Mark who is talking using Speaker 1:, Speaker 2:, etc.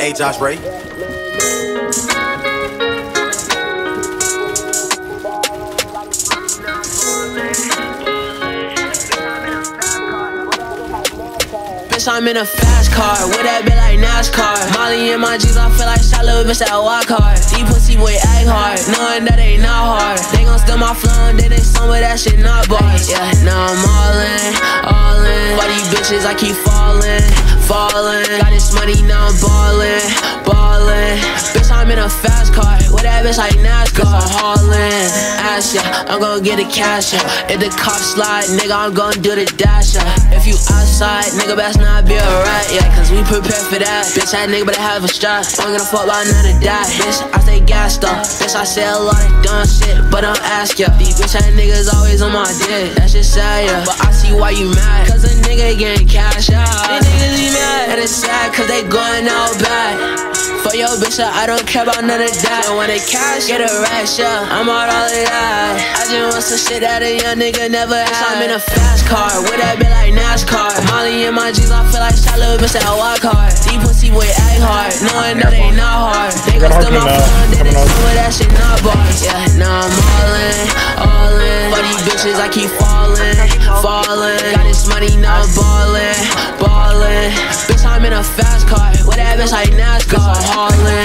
Speaker 1: Hey, Josh Ray.
Speaker 2: Bitch, I'm in a fast car, with that bit like NASCAR. Molly in my jeans, I feel like little bitch that walk hard. Deep pussy boy act hard, knowing that ain't not hard. They gon' steal my flow and then they some but that shit not bars. Yeah, now I'm all in, all in. For these bitches, I keep falling, falling. Got this money, now I'm ballin', ballin'. Bitch, I'm in a fast car, that bitch like NASCAR. Haulin', ass yeah, I'm gon' get the cash yeah. If the cops slide, nigga, I'm gon' do the dash yeah. If you outside, nigga, best not be alright, yeah. Cause we prepared for that. Bitch, that nigga better have a strap. I'm gonna fuck about none of that. Bitch, I stay gassed up. Bitch, I say a lot of dumb shit, but I'm ask ya. These bitch, that niggas always on my dick. That's just sad, yeah. But I see why you mad. Cause a nigga getting cash out. These niggas sad cause they going out bad. For your bitch, I don't care about none of that. And when they cash, get a rash, yeah. I'm out all of that. I just want some shit that a young nigga never had. I'm in a fast car, with that bit like NASCAR. Molly in my jeans, I feel like shot little bitch that walk hard. Deep pussy boy act hard, knowing that they not hard. They gon' steal my phone, then they some that shit not bars. Yeah, now I'm all in, all in. For these bitches, I keep falling, falling. Got this money, now I'm ballin', ballin'. Bitch, Bitch like NASCAR. Hauling.